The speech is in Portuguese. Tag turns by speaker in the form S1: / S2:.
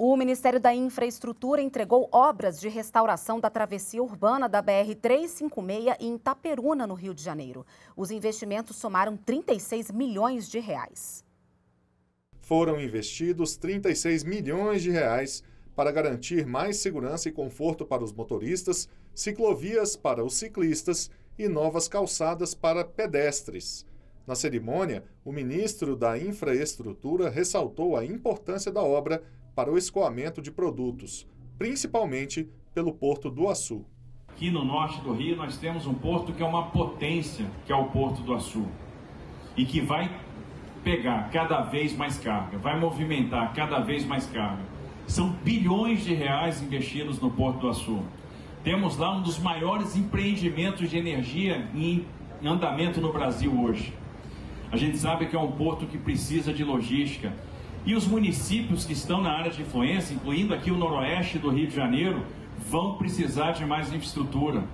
S1: O Ministério da Infraestrutura entregou obras de restauração da travessia urbana da BR-356 em Itaperuna, no Rio de Janeiro. Os investimentos somaram 36 milhões de reais.
S2: Foram investidos 36 milhões de reais para garantir mais segurança e conforto para os motoristas, ciclovias para os ciclistas e novas calçadas para pedestres. Na cerimônia, o ministro da Infraestrutura ressaltou a importância da obra para o escoamento de produtos, principalmente pelo Porto do Açu.
S3: Aqui no norte do Rio nós temos um porto que é uma potência, que é o Porto do Açu, e que vai pegar cada vez mais carga, vai movimentar cada vez mais carga. São bilhões de reais investidos no Porto do Açu. Temos lá um dos maiores empreendimentos de energia em andamento no Brasil hoje. A gente sabe que é um porto que precisa de logística, e os municípios que estão na área de influência, incluindo aqui o noroeste do Rio de Janeiro, vão precisar de mais infraestrutura.